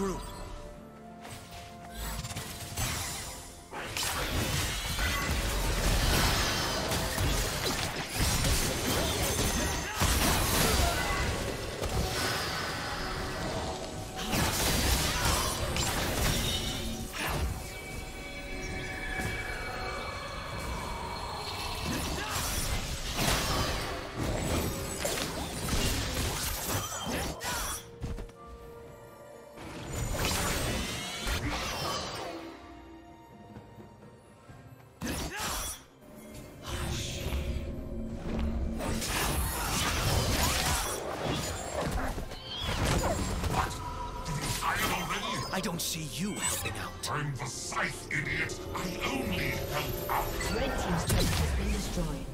To I don't see you helping out. I'm the scythe, idiot. I only help out. Red Team's turret has been destroyed.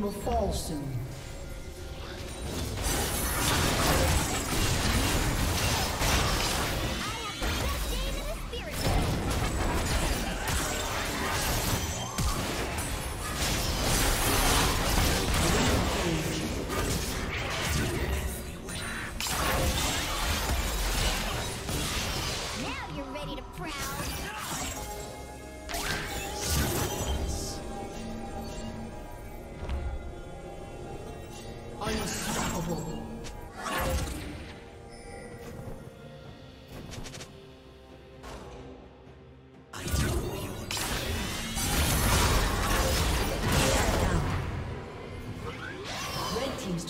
Will fall soon.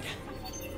看看。